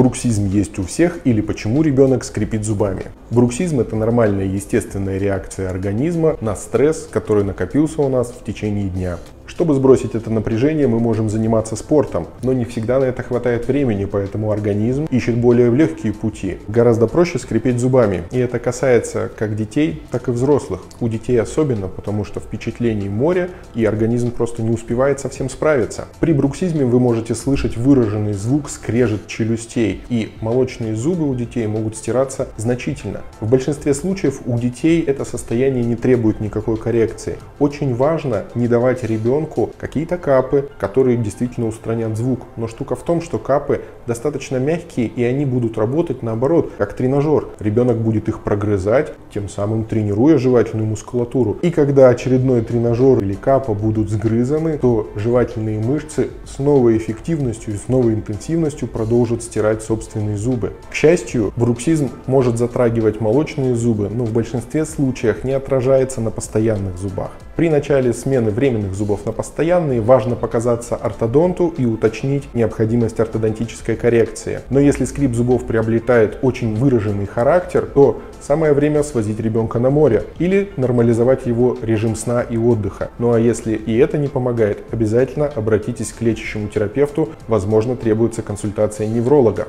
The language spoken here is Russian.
Бруксизм есть у всех или почему ребенок скрипит зубами? Бруксизм это нормальная естественная реакция организма на стресс, который накопился у нас в течение дня. Чтобы сбросить это напряжение, мы можем заниматься спортом, но не всегда на это хватает времени, поэтому организм ищет более легкие пути. Гораздо проще скрипеть зубами, и это касается как детей, так и взрослых. У детей особенно, потому что впечатлений море, и организм просто не успевает совсем справиться. При бруксизме вы можете слышать выраженный звук скрежет челюстей, и молочные зубы у детей могут стираться значительно. В большинстве случаев у детей это состояние не требует никакой коррекции. Очень важно не давать ребенку ребенку какие-то капы, которые действительно устранят звук. Но штука в том, что капы достаточно мягкие и они будут работать наоборот, как тренажер. Ребенок будет их прогрызать, тем самым тренируя жевательную мускулатуру. И когда очередной тренажер или капа будут сгрызаны, то жевательные мышцы с новой эффективностью и с новой интенсивностью продолжат стирать собственные зубы. К счастью, бруксизм может затрагивать молочные зубы, но в большинстве случаев не отражается на постоянных зубах. При начале смены временных зубов на постоянные важно показаться ортодонту и уточнить необходимость ортодонтической коррекции. Но если скрип зубов приобретает очень выраженный характер, то самое время свозить ребенка на море или нормализовать его режим сна и отдыха. Ну а если и это не помогает, обязательно обратитесь к лечащему терапевту, возможно требуется консультация невролога.